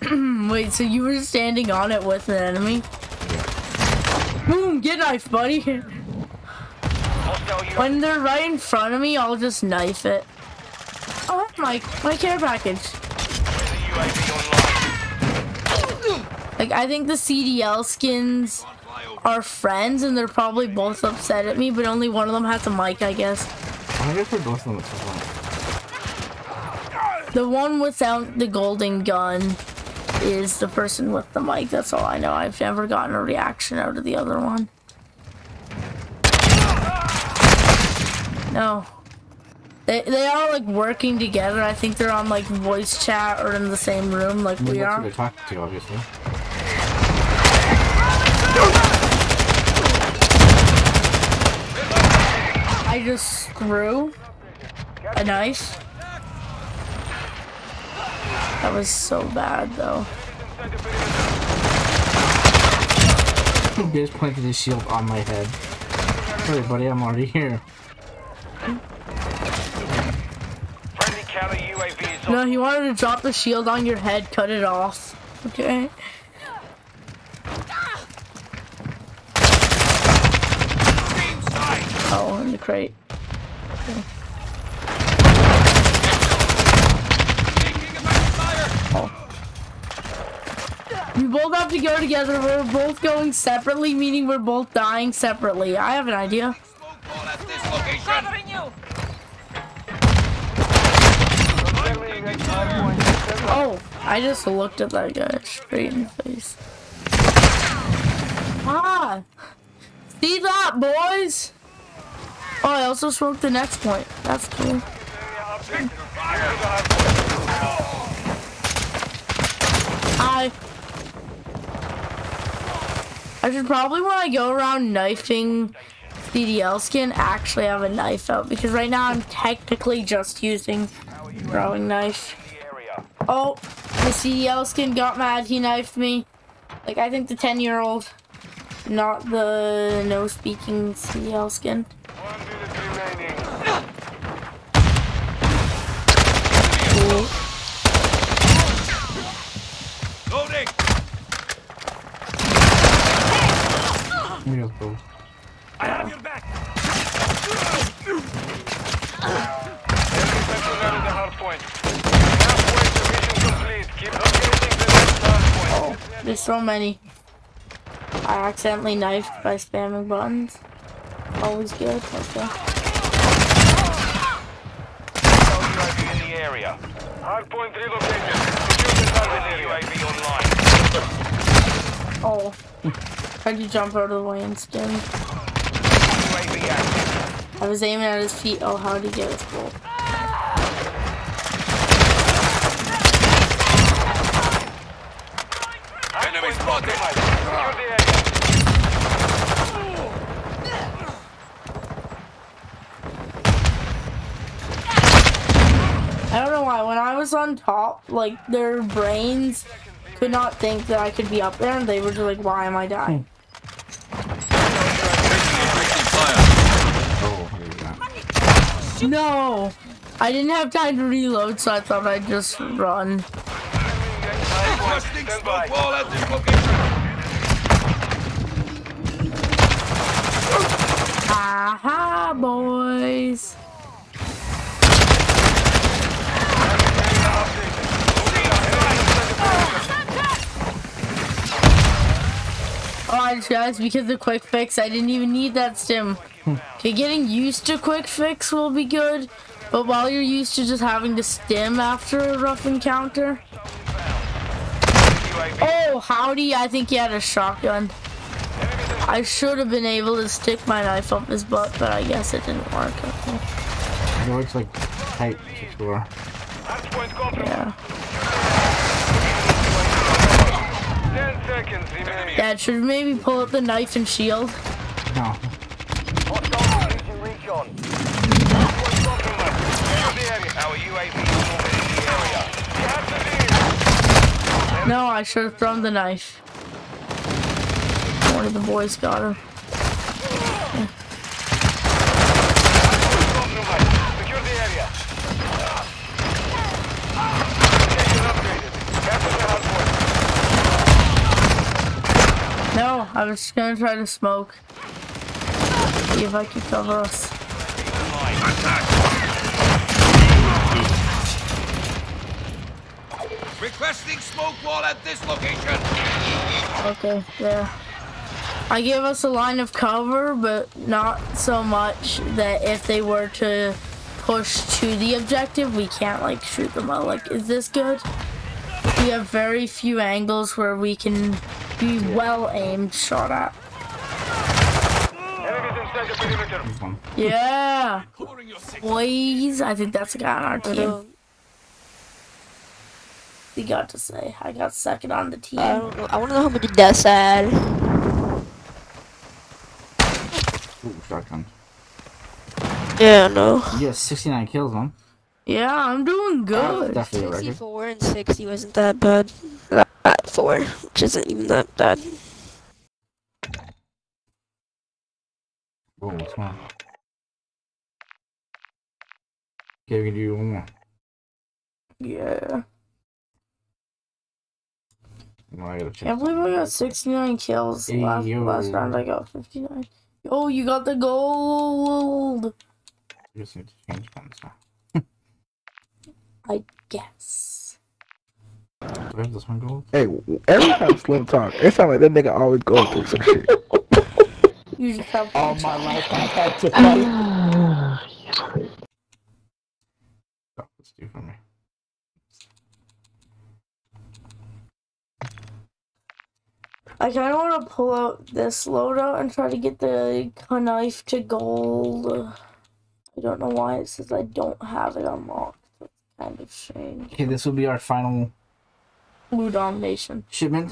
Speaker 1: Wait, so you were standing on it with an enemy? Yeah. Boom, get knife, buddy. When they're right in front of me, I'll just knife it. Oh, my my care package. Like I think the CDL skins are friends, and they're probably both upset at me, but only one of them has a mic, I guess.
Speaker 2: I guess we're both of them at some point.
Speaker 1: The one without the golden gun is the person with the mic. That's all I know. I've never gotten a reaction out of the other one. No. They, they are like working together. I think they're on like voice chat or in the same room like
Speaker 2: I mean,
Speaker 1: we
Speaker 2: who
Speaker 1: are.
Speaker 2: they're talking to, obviously.
Speaker 1: I just threw a knife. That was so bad though.
Speaker 2: He just planted his shield on my head. Sorry, buddy, I'm already here.
Speaker 4: Friendly counter UAV is
Speaker 1: No, he wanted to drop the shield on your head, cut it off. Okay. Oh, in the crate. Okay. Oh. We both have to go together. We're both going separately, meaning we're both dying separately. I have an idea. Oh, I just looked at that guy straight in the face. Ah! See that, boys? Oh, I also smoked the next point. That's cool. I. I should probably, when I go around knifing CDL skin, actually have a knife out because right now I'm technically just using throwing knife. Oh, the CDL skin got mad. He knifed me. Like, I think the 10 year old, not the no speaking CDL skin.
Speaker 4: One minute remaining.
Speaker 1: Cool.
Speaker 3: Loading.
Speaker 2: Here you go.
Speaker 3: I have your back.
Speaker 4: Enemy personnel in the hard point. Halfway to mission complete. Keep locating the next hard point.
Speaker 1: There's so many. I accidentally knifed by spamming buttons. Always good.
Speaker 4: Online.
Speaker 1: Oh. How'd you jump out of the way and skin? I was aiming at his feet. Oh, how'd he get his goal? like, their brains could not think that I could be up there, and they were just like, why am I dying? No! I didn't have time to reload, so I thought I'd just run. Aha, boys! Oh, Alright guys, because of the quick fix, I didn't even need that stim. Okay, getting used to quick fix will be good, but while you're used to just having to stim after a rough encounter. Oh, howdy, I think he had a shotgun. I should have been able to stick my knife up his butt, but I guess it didn't work. Okay.
Speaker 2: It looks like tight to score.
Speaker 1: Yeah.
Speaker 4: Seconds remaining.
Speaker 1: Dad, should we maybe pull up the knife and shield?
Speaker 2: No.
Speaker 4: Hostile using recon. Hardpoint compromised. Clear the area. Our UAV is moving in the area. Gas the lead.
Speaker 1: No, I should have thrown the knife. One of the boys got her.
Speaker 4: Compromised. Secure the area. Location upgraded. Capture the hardpoint.
Speaker 1: No, I was just gonna try to smoke. See if I could cover us.
Speaker 3: Requesting smoke wall at this location.
Speaker 1: Okay, there. I give us a line of cover, but not so much that if they were to push to the objective, we can't like shoot them out. Like, is this good? We have very few angles where we can be well aimed shot at.
Speaker 4: Enemies inside the perimeter.
Speaker 2: This one.
Speaker 1: Yeah,
Speaker 3: Covering your six.
Speaker 1: boys. I think that's a guy on our
Speaker 9: I
Speaker 1: team.
Speaker 9: don't,
Speaker 1: got to say, I got second on the team.
Speaker 9: I don't know. I want to know how many deaths I had.
Speaker 2: Ooh, shotgun.
Speaker 9: Yeah, no.
Speaker 2: You got 69 kills, man.
Speaker 1: Yeah, I'm doing uh, good.
Speaker 2: Definitely a record.
Speaker 9: 64 and 60 wasn't that bad. That 4, which isn't even that bad.
Speaker 2: Whoa, what's wrong? Okay, we can do one more.
Speaker 1: Yeah.
Speaker 2: No, I gotta check.
Speaker 1: Can't believe I got 69 kills.
Speaker 2: Hey,
Speaker 1: Last,
Speaker 2: yo.
Speaker 1: last round I got 59. Oh, you got the gold!
Speaker 2: I just need to change guns now.
Speaker 1: I guess.
Speaker 2: Do I this one gold?
Speaker 6: Hey, every time Slim talk, it sounds like that nigga always going through some shit.
Speaker 1: You just have
Speaker 8: All my life I had to ah, fight.
Speaker 2: Oh, let's do for me.
Speaker 1: I kind of want to pull out this loadout and try to get the knife to gold. I don't know why it says I don't have it unlocked. That's kind of strange.
Speaker 2: Okay, this will be our final
Speaker 1: Blue domination.
Speaker 2: shipment.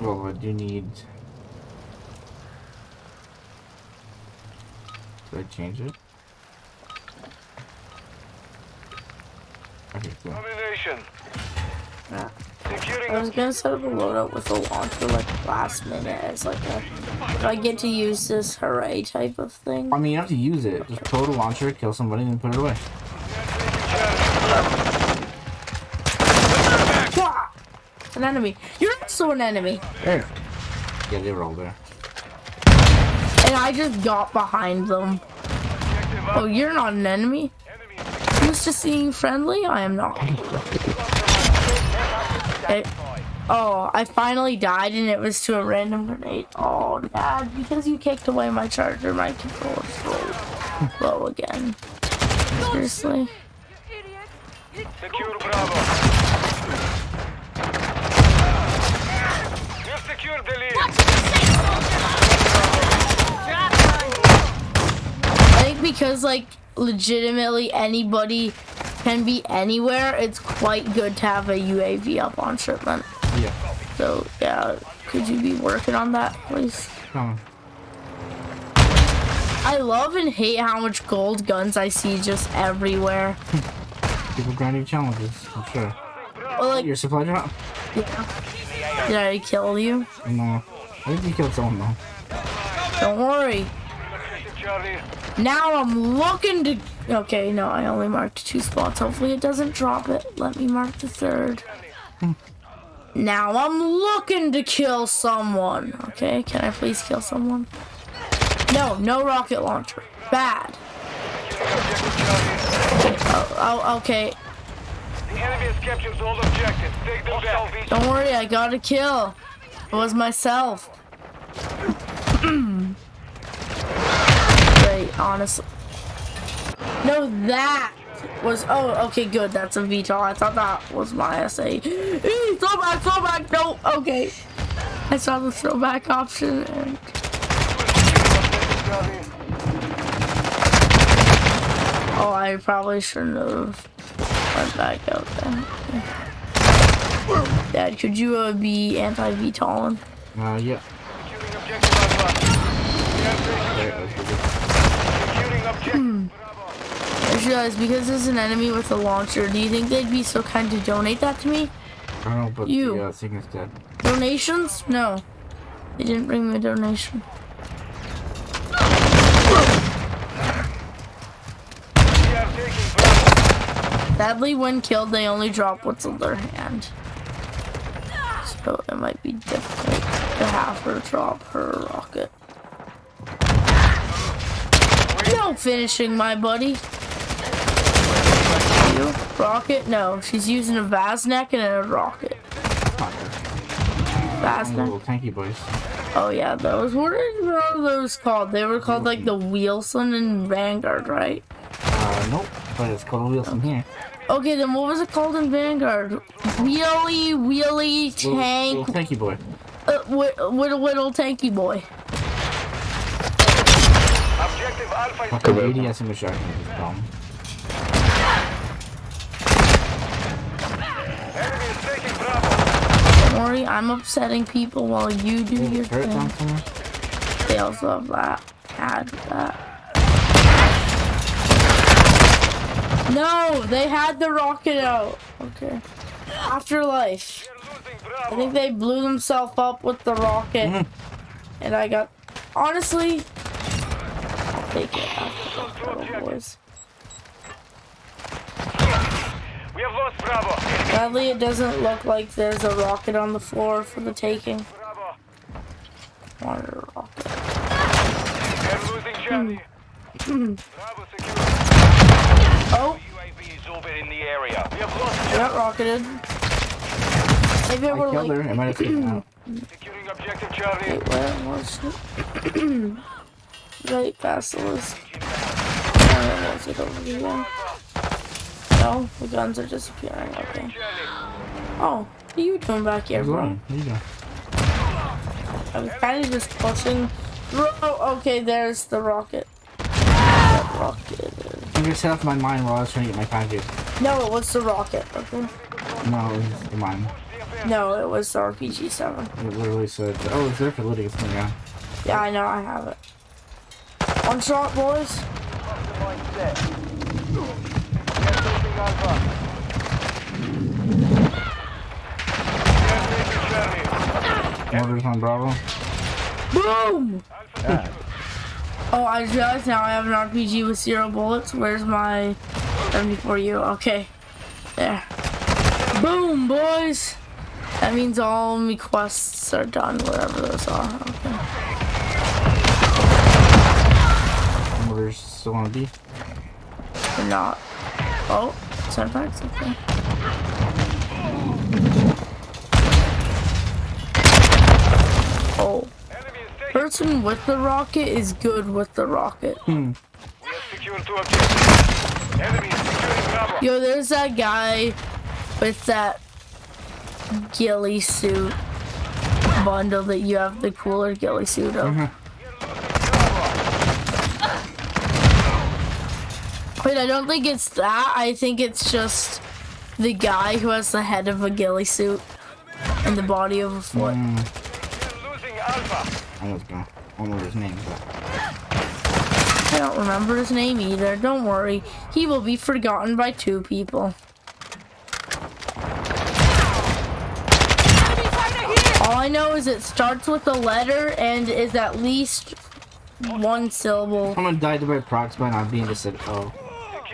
Speaker 2: Well, I do need. Did I change it? Okay, cool.
Speaker 4: Domination.
Speaker 1: Yeah. I was gonna set up a loadout with a launcher like last minute as like a if I get to use this hooray type of thing.
Speaker 2: I mean, you have to use it. Just pull the launcher, kill somebody, and then put it away.
Speaker 1: An enemy. You're also an enemy.
Speaker 2: There. Yeah, they were all there.
Speaker 1: And I just got behind them. Oh, you're not an enemy? Used to seeing friendly? I am not. Okay. Oh, I finally died and it was to a random grenade. Oh, Dad, because you kicked away my charger, my controller's low, low again. Seriously?
Speaker 4: Secure Bravo. You've secured the lead.
Speaker 1: I think because like legitimately anybody can be anywhere, it's quite good to have a UAV up on shipment.
Speaker 2: Yeah.
Speaker 1: So yeah, could you be working on that, please?
Speaker 2: Come on.
Speaker 1: I love and hate how much gold guns I see just everywhere.
Speaker 2: People grinding challenges, I'm sure.
Speaker 1: Well, like,
Speaker 2: Your supply drop?
Speaker 1: yeah. Did I kill you?
Speaker 2: No. I think you killed someone though.
Speaker 1: Don't worry. Now I'm looking to. Okay, no, I only marked two spots. Hopefully it doesn't drop it. Let me mark the third. Now I'm looking to kill someone. Okay, can I please kill someone? No, no rocket launcher. Bad. Oh, oh, okay.
Speaker 4: The enemy has captured all objectives. Take them back.
Speaker 1: Don't worry, I got a kill. It was myself. Great, honestly. No, that was. Oh, okay, good. That's a VTOL. I thought that was my SA. Eee, Throwback, throwback. No, okay. I saw the throwback option and. Oh, I probably shouldn't have went back out there. Dad, could you uh, be anti-VTOLing?
Speaker 2: Uh, yeah.
Speaker 4: Securing objective Alpha.
Speaker 2: Right, that was pretty good.
Speaker 4: Securing objective
Speaker 1: I just because there's an enemy with a launcher, do you think they'd be so kind to donate that to me?
Speaker 2: I don't know, but
Speaker 1: You.
Speaker 2: the uh, is dead.
Speaker 1: Donations? No. They didn't bring me a donation.
Speaker 4: We are taking Bravo.
Speaker 1: Sadly, when killed, they only drop what's in their hand. So it might be difficult to have her drop her rocket. No finishing, my buddy. You? Rocket? No, she's using a Vaznev and a rocket. Vaznev.
Speaker 2: Little tanky boys.
Speaker 1: Oh yeah, those. What are those called? They were called like the Wheelson and Vanguard, right?
Speaker 2: Uh, nope. But it's called Wheelson here.
Speaker 1: Okay, then what was it called in Vanguard? Wheelie, wheelie, tank,
Speaker 2: little tanky boy.
Speaker 1: uh, whittle, whittle, whittle, tanky boy.
Speaker 4: Objective Alpha is
Speaker 2: Fucking ADS and Machine is
Speaker 1: I'm upsetting people while you do your thing. They also have that. Had that. No, they had the rocket out. Okay. Afterlife. I think they blew themselves up with the rocket.
Speaker 2: Mhm.
Speaker 1: And I got. Honestly, I'll take it after the boys.
Speaker 4: We have lost Bravo.
Speaker 1: Sadly, it doesn't look like there's a rocket on the floor for the taking.
Speaker 4: Bravo.
Speaker 1: Wanted oh. a rocket.
Speaker 4: We're losing Charlie. Bravo secure.
Speaker 1: Oh,
Speaker 4: UAV is orbiting the area. We have lost
Speaker 1: I got rocketed. Maybe it
Speaker 2: I
Speaker 1: would
Speaker 2: killed
Speaker 1: like.
Speaker 2: her. It might have taken out.
Speaker 4: securing objective Charlie.
Speaker 1: Wait, where was it? right past the list. Where was it over here? No, the guns are disappearing. Okay. Oh, what are you doing back here, bro?
Speaker 2: You?
Speaker 1: I was kind of just pushing. Oh, okay, there's the rocket. That rocket.
Speaker 2: I'm gonna set off my mine while I was trying to get my package.
Speaker 1: No, it was the rocket. Okay.
Speaker 2: No, it was the mine.
Speaker 1: No, it was the RPG seven.
Speaker 2: It literally said, oh, it's there for looting. It's coming down.
Speaker 1: Yeah, I know, I have it. One shot, boys.
Speaker 2: Mortars on Bravo.
Speaker 1: Boom! Oh, I just realized now I have an RPG with zero bullets. Where's my 74U? Okay. There. Boom, boys! That means all my quests are done, wherever those are. Okay.
Speaker 2: Mortars still on B.
Speaker 1: They're not. Oh, sometimes, okay. Oh. Person with the rocket is good with the rocket.
Speaker 4: We have secured two objectives. Enemy is securing Bravo.
Speaker 1: Yo, there's that guy with that ghillie suit bundle that you have the cooler ghillie suit of. Mm-hmm. Wait, I don't think it's that. I think it's just the guy who has the head of a ghillie suit and the body of a foot.
Speaker 2: Mm,
Speaker 4: losing Alpha.
Speaker 2: I was gonna. I don't know his name.
Speaker 1: I don't remember his name either. Don't worry. He will be forgotten by two people. All I know is it starts with a letter and is at least one syllable.
Speaker 2: I'm gonna Someone died by prox by not being just said, oh.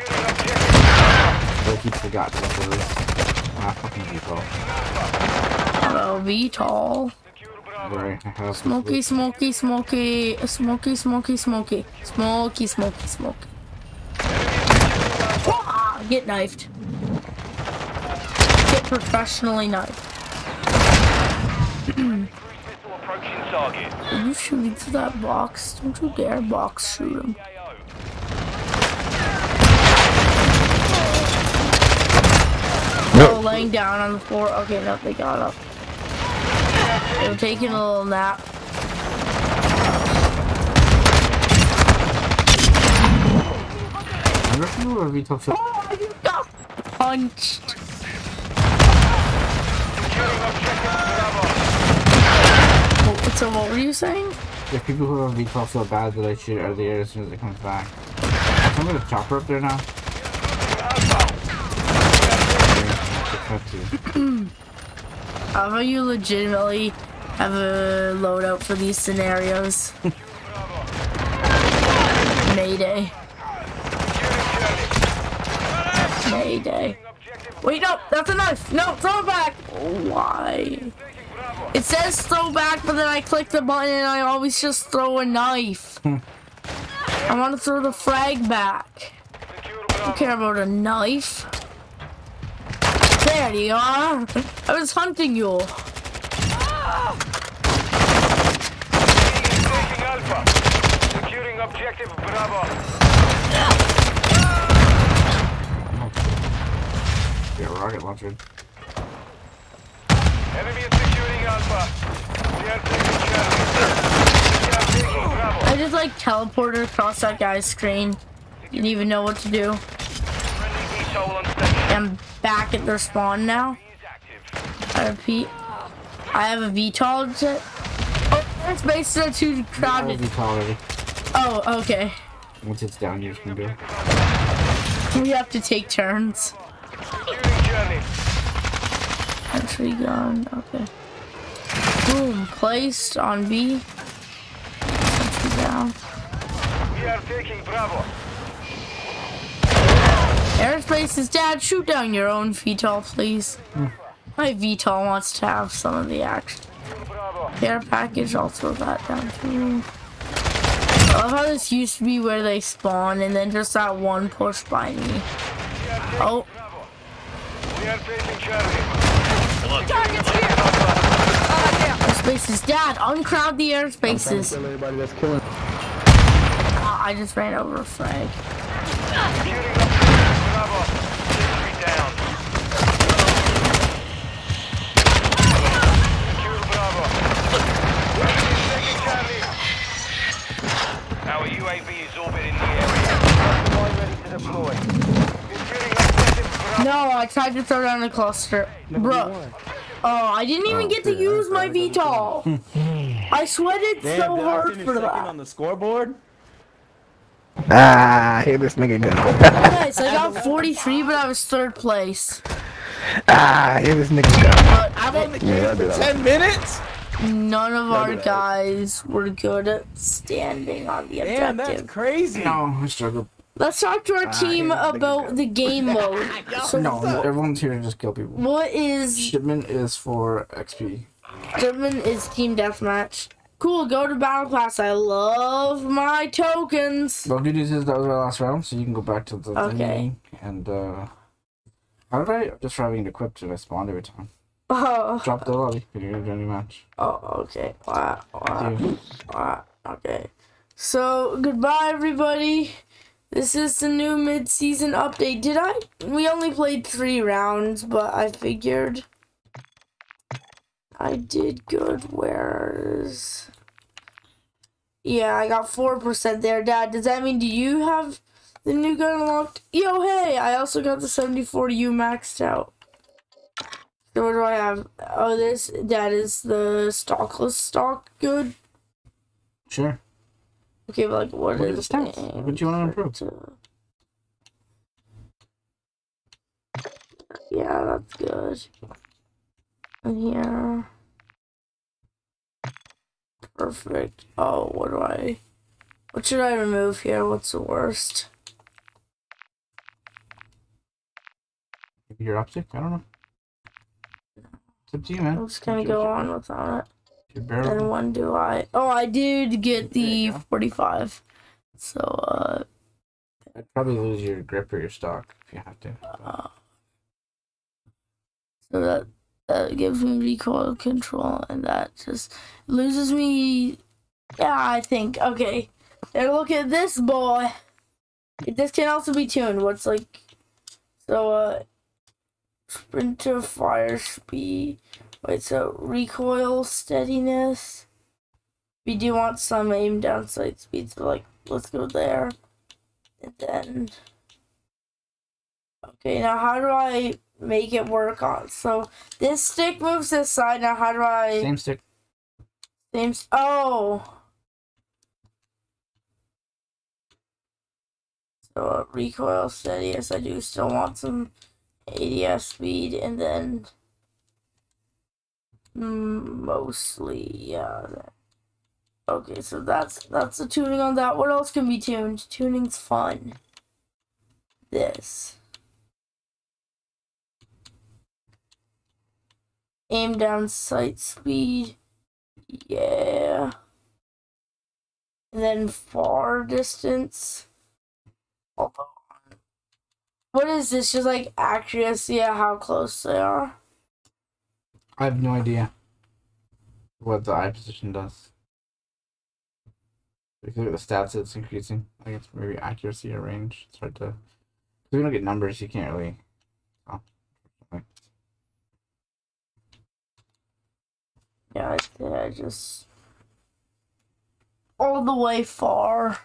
Speaker 4: Securing.
Speaker 2: But he forgot what it was. Ah, fucking people.
Speaker 1: Hello, VTOL.
Speaker 2: Right,
Speaker 1: Smoky, smoky, smoky, smoky, smoky, smoky, smoky, smoky, smoky. Ah, Get knifed. Get professionally knifed.
Speaker 4: Cruise missile approaching target.
Speaker 1: Are you shooting through that box? Don't you dare box shoot him. Oh, laying down on the floor. Okay, no, they got up. They were taking a little nap.
Speaker 2: I if you were VTOL shot.
Speaker 1: Oh, you got punched.
Speaker 4: Securing objective Bravo.
Speaker 1: Oh, So what were you saying?
Speaker 2: The people who are VTOL so bad that I shoot out of the air as soon as it comes back. I'm gonna chopper up there now. Okay,
Speaker 1: How about you legitimately have a loadout for these scenarios? Mayday. Mayday. Wait, no, that's a knife. No, throw it back. Why? It says throw back, but then I click the button and I always just throw a knife. I want to throw the frag back.
Speaker 4: Secure
Speaker 1: I don't care about a knife. There you are. I was hunting you.
Speaker 4: Taking Alpha. Securing objective Bravo.
Speaker 2: Yeah, rocket launcher.
Speaker 4: Enemy is securing Alpha. We are taking Charlie. We are taking Bravo.
Speaker 1: I just like teleported across that guy's screen. Didn't even know what to do.
Speaker 4: Friendly VTOL on station.
Speaker 1: I'm back at their spawn now. I repeat. I have a VTOL to. Oh, there's bases are too
Speaker 2: I'll
Speaker 1: crowded.
Speaker 2: VTOL already.
Speaker 1: Oh, okay.
Speaker 2: Once it's down, you're just gonna do.
Speaker 1: We have to take turns.
Speaker 4: Securing Charlie.
Speaker 1: Sentry gun. Okay. Boom. Placed on B. Sentry down.
Speaker 4: We are taking Bravo.
Speaker 1: Airspace is dad. Shoot down your own VTOL, please. My VTOL wants to have some of the action. Care package, I'll throw that down too. I love how this used to be where they spawn and then just that one push by me. Oh,
Speaker 4: We are taking Charlie.
Speaker 7: Target's here! Yeah.
Speaker 1: airspace is dad. Uncrowd the airspaces.
Speaker 6: Kill everybody that's killing.
Speaker 1: Ah, I just ran over a frag.
Speaker 4: Securing objective Bravo. Sentry down. Secure Bravo. Enemy is taking Charlie. Our UAV is orbiting the area. Deploy ready to deploy. Securing objective Bravo.
Speaker 1: No, I tried to throw down the cluster. Bro. Oh, I didn't even get to use my VTOL. I sweated so hard for that.
Speaker 8: On the scoreboard.
Speaker 6: Ah, here this nigga go.
Speaker 1: Guys, I got 43, but I was third place.
Speaker 6: ah, here this nigga go.
Speaker 1: But I don't
Speaker 6: Yeah, I did that.
Speaker 8: Ten minutes?
Speaker 1: None of our guys were good at standing on the
Speaker 8: Damn, that's
Speaker 1: objective.
Speaker 8: crazy.
Speaker 2: No, I struggled.
Speaker 1: Let's talk to our team
Speaker 6: yeah,
Speaker 1: about
Speaker 6: about
Speaker 1: the game mode. So,
Speaker 2: No, everyone's here to just kill people.
Speaker 1: what is
Speaker 2: Shipment is for XP.
Speaker 1: Shipment is team deathmatch? Cool, go to battle class. I love my tokens.
Speaker 2: Well, good news is that was our last round, so you can go back to the
Speaker 1: Okay.
Speaker 2: thing and uh. How did I just for having it equipped? Did I spawn every time?
Speaker 1: Oh,
Speaker 2: Drop the lobby. You're gonna do any match.
Speaker 1: oh okay. Wow, wow, wow. Okay. So goodbye, everybody. This is the new mid-season update. Did I? We only played three rounds, but I figured I did good. Where's yeah, I got four percent there, Dad. Does that mean do you have the new gun unlocked? Yo, hey! I also got the 74U maxed out. So what do I have? Oh, this that is the stockless stock good.
Speaker 2: sure.
Speaker 1: Okay, but like what
Speaker 2: Look at the stats. What do you want to improve?
Speaker 1: Yeah, that's good. And here. Perfect. Oh, what do I... What should I remove here? What's the worst?
Speaker 2: Maybe your optic? I don't know. It's up to you, man.
Speaker 1: I'm just gonna go on without it. And when do I? Oh, I did get the 45. So, uh,
Speaker 2: I'd probably lose your grip or your stock if you have to.
Speaker 1: uh, so that that gives me recoil control, and that just loses me. Yeah, I think okay. Now look at this boy. This can also be tuned. What's like so? Uh, sprinter fire speed. Wait, so recoil steadiness. We do want some aim down sight speed, so like let's go there. And then Okay, now how do I make it work on so this stick moves this side, now how do I
Speaker 2: Same stick.
Speaker 1: same oh So uh, recoil steady, yes I do still want some ADS speed and then mostly yeah Okay, so that's that's the tuning on that. What else can be tuned? Tuning's fun. This. Aim down sight speed. Yeah. And then far distance. Although, What is this? Just like accuracy of how close they are?
Speaker 2: I have no idea what the eye position does. If you look at the stats, it's increasing. I guess maybe accuracy or range. It's hard to. We don't get numbers, you can't really. Oh.
Speaker 1: Yeah, I just all the way far.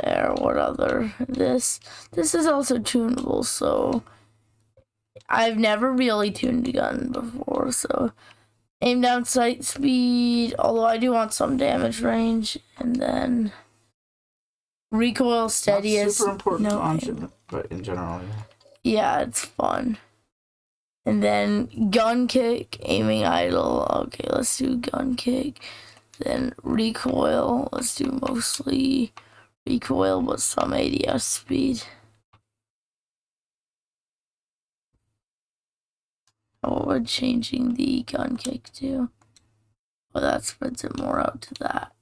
Speaker 1: There, what other? This this is also tunable, so I've never really tuned a gun before, so aim down sight speed, although I do want some damage range, and then recoil
Speaker 2: Not
Speaker 1: steadiest.
Speaker 2: super important
Speaker 1: no
Speaker 2: but in general, yeah.
Speaker 1: Yeah, it's fun. And then gun kick, aiming idle. Okay, let's do gun kick. Then recoil. Let's do mostly recoil, but some ADS speed. Oh, what would changing the gun kick do? Well, that spreads it more out to that.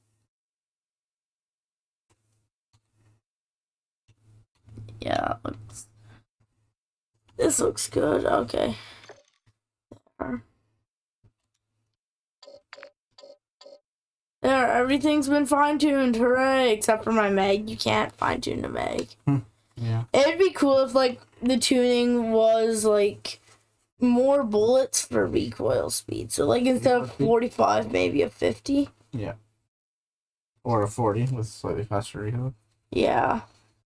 Speaker 1: Yeah, looks. This looks good. Okay. There. There, everything's been fine tuned. Hooray! Except for my mag. You can't fine tune the mag. Hmm.
Speaker 2: Yeah.
Speaker 1: It'd be cool if, like, the tuning was, like, more bullets for recoil speed. So, like, instead of 45, maybe a 50. Yeah.
Speaker 2: Or a 40 with slightly faster reload.
Speaker 1: Yeah.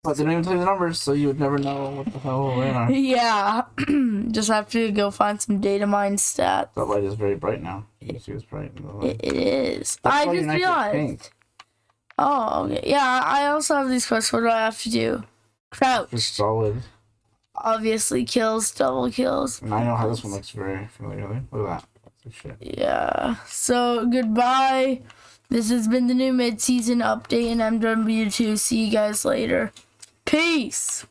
Speaker 2: But they don't even tell you the numbers, so you would never know what the hell they are.
Speaker 1: Yeah. Just have to go find some data mine stats.
Speaker 2: That light is very bright now. You can see it's bright in the light.
Speaker 1: It, it is.
Speaker 2: That's
Speaker 1: I just
Speaker 2: it
Speaker 1: realized. Oh, okay. Yeah, I also have these questions. What do I have to do? Crouch.
Speaker 2: It's solid.
Speaker 1: Obviously kills, double kills.
Speaker 2: And I know how this one looks very familiar. Look at that. Shit.
Speaker 1: Yeah. So goodbye. This has been the new mid-season update in MW2. See you guys later. Peace.